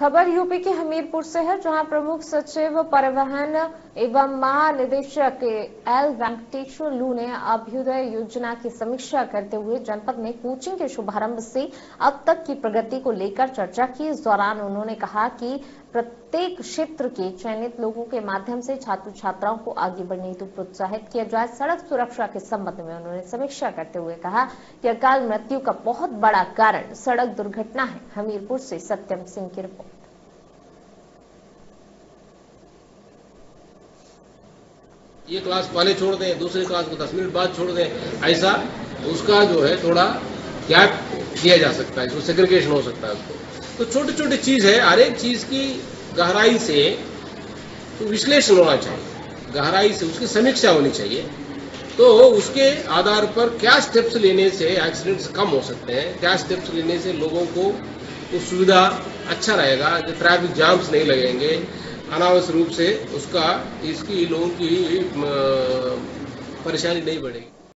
खबर यूपी के हमीरपुर से है, जहाँ प्रमुख सचिव परिवहन एवं महानिदेशक एल वेंकटेश्वर लू ने अभ्युदय योजना की समीक्षा करते हुए जनपद में कोचिंग के शुभारंभ से अब तक की प्रगति को लेकर चर्चा की। इस दौरान उन्होंने कहा कि प्रत्येक क्षेत्र के चयनित लोगों के माध्यम से छात्र छात्राओं को आगे बढ़ने हेतु प्रोत्साहित किया जाए। सड़क सुरक्षा के संबंध में उन्होंने समीक्षा करते हुए कहा कि अकाल मृत्यु का बहुत बड़ा कारण सड़क दुर्घटना है। हमीरपुर से सत्यम सिंह की रिपोर्ट। ये क्लास पहले छोड़ दें, दूसरी क्लास को दस मिनट बाद छोड़ दें, ऐसा उसका जो है थोड़ा गैप दिया जा सकता है सेग्रीगेशन हो सकता है उसको। तो छोटी छोटी चीज़ है, हर एक चीज़ की गहराई से तो विश्लेषण होना चाहिए, गहराई से उसकी समीक्षा होनी चाहिए। तो उसके आधार पर क्या स्टेप्स लेने से एक्सीडेंट्स कम हो सकते हैं, क्या स्टेप्स लेने से लोगों को तो सुविधा अच्छा रहेगा जो ट्रैफ़िक जाम्स नहीं लगेंगे अनावश्यक रूप से उसका इसकी लोगों की परेशानी नहीं बढ़ेगी।